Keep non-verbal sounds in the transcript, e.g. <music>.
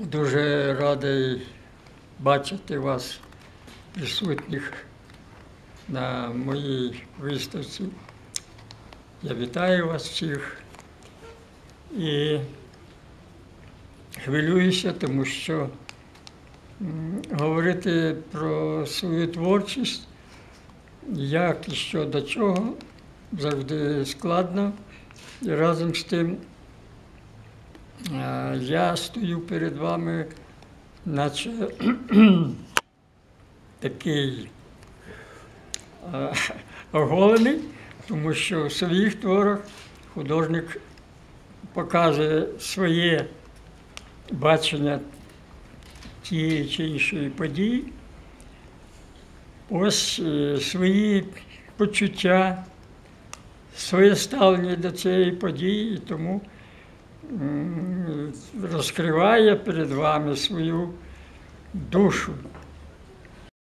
Дуже радий бачити вас присутніх на моїй виставці. Я вітаю вас всіх і хвилююся, тому що говорити про свою творчість, як і що до чого, завжди складно. І разом з тим я стою перед вами, наче <clears throat> такий оголений, тому що в своїх творах художник показує своє бачення тієї чи іншої події, ось е, свої почуття, своє ставлення до цієї події, тому розкриває перед вами свою душу.